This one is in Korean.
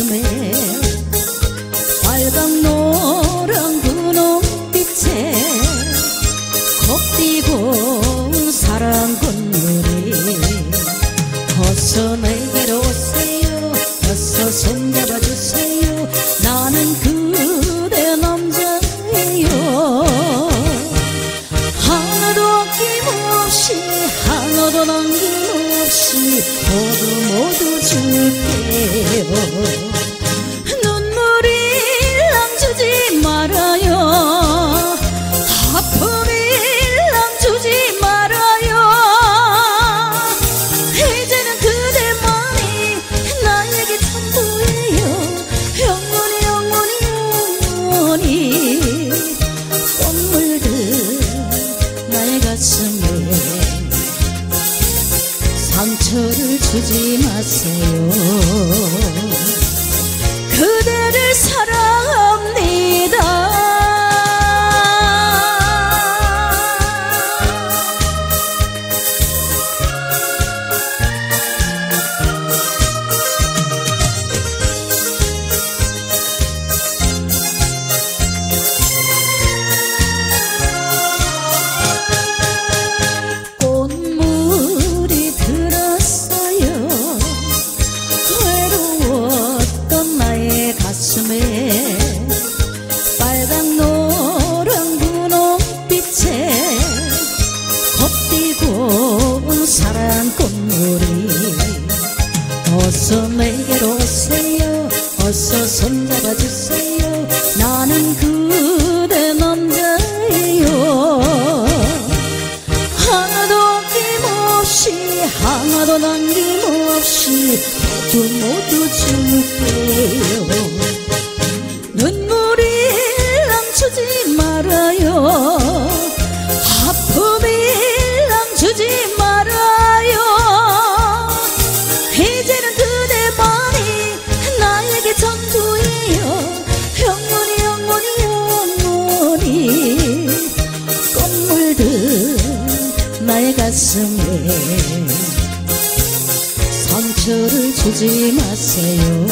가슴에 빨간 노랑 분홍빛에 곱디고 사랑 꽃놀이 어서 내게로 오세요. 어서 손잡아주세요. 나는 그대 남자예요. 하나도 아낌없이 하나도 남김없이 모두 모두 줄게요. 상처를 주지 마세요. 좋은 사랑 꽃놀이. 어서 내게로 오세요. 어서 손잡아 주세요. 나는 그대 남자예요. 하나도 남김없이 하나도 남김없이 모두 모두 줄게요. 가슴에 상처를 주지 마세요.